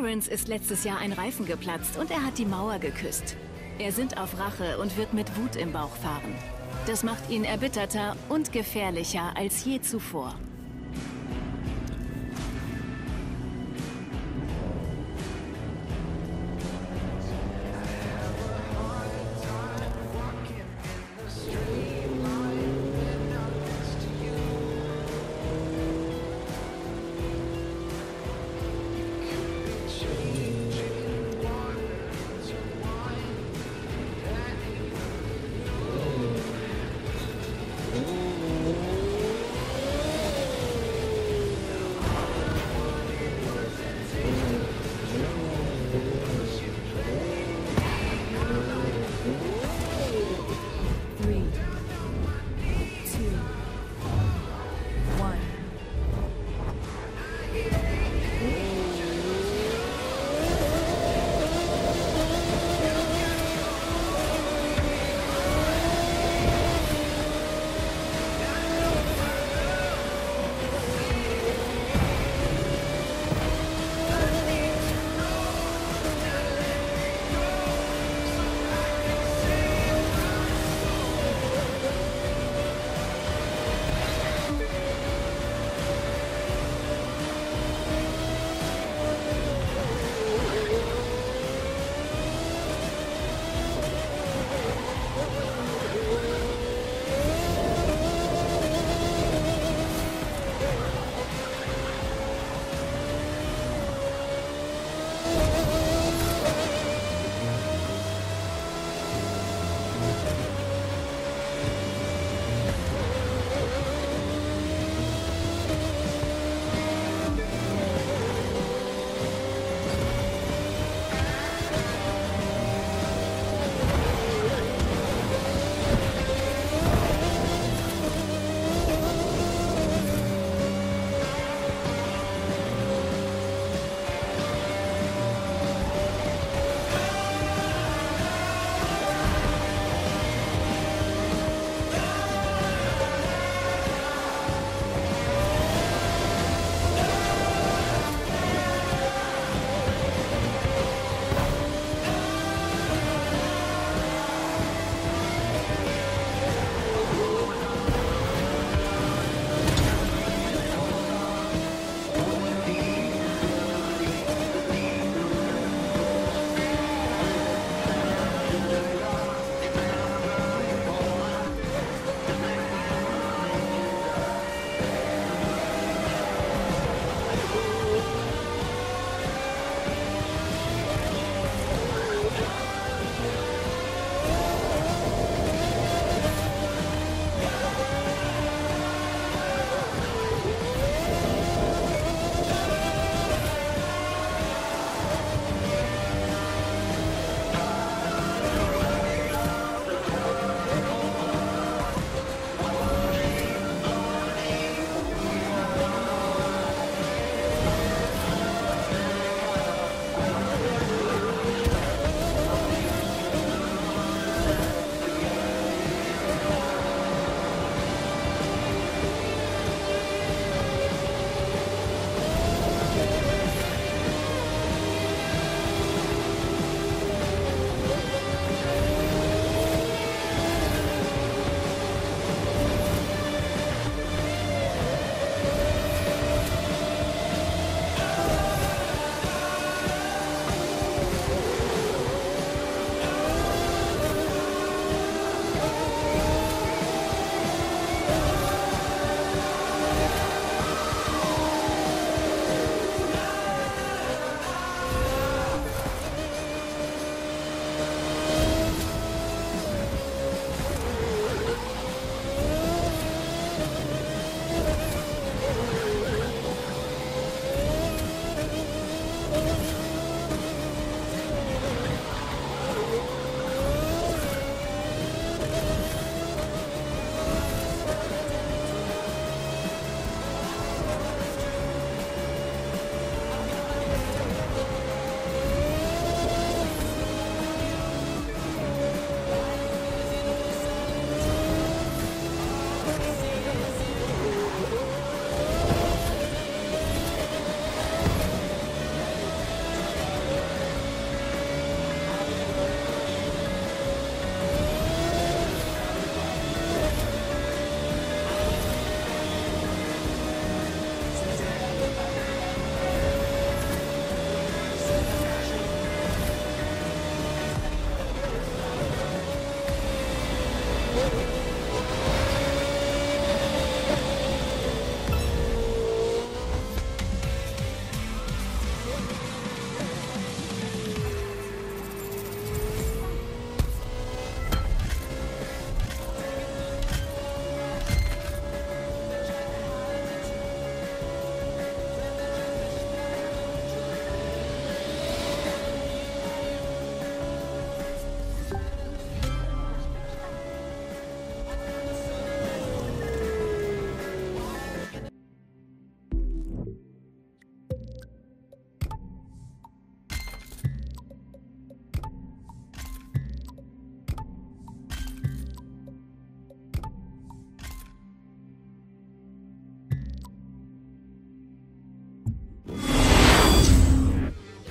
Clarence ist letztes Jahr ein Reifen geplatzt und er hat die Mauer geküsst. Er sind auf Rache und wird mit Wut im Bauch fahren. Das macht ihn erbitterter und gefährlicher als je zuvor.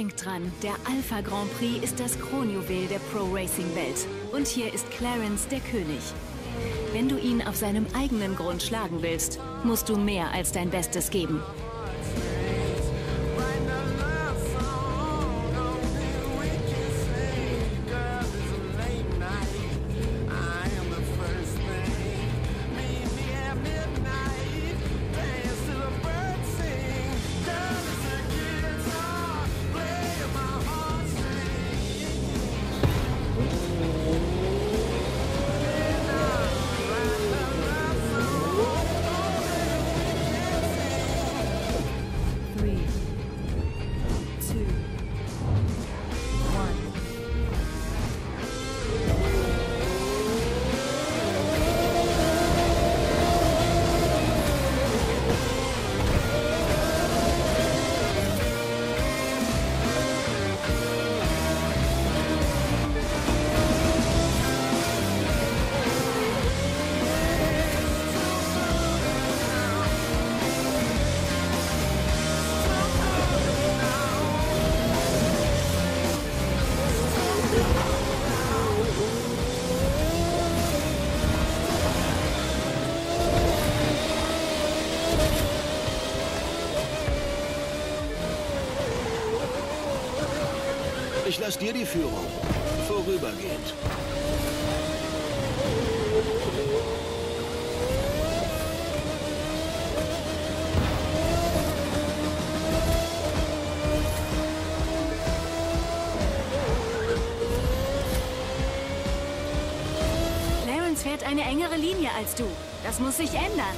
Denk dran, der Alpha Grand Prix ist das Kronjuwel der Pro Racing Welt. Und hier ist Clarence der König. Wenn du ihn auf seinem eigenen Grund schlagen willst, musst du mehr als dein Bestes geben. Ich lasse dir die Führung. Vorübergehend. Clarence fährt eine engere Linie als du. Das muss sich ändern.